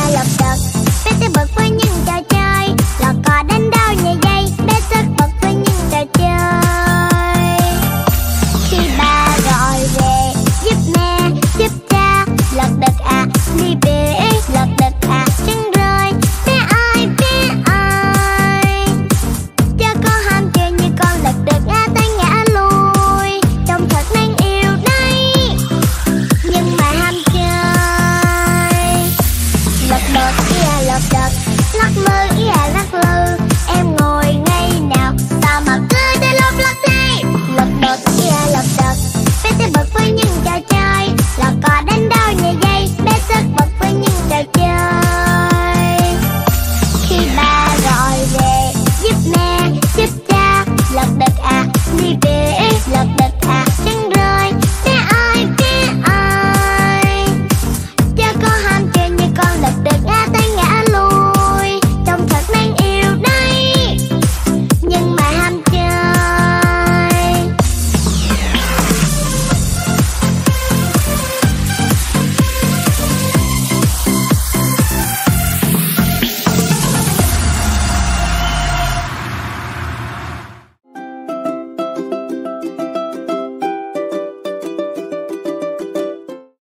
là lọc đọc Bé tới bật với những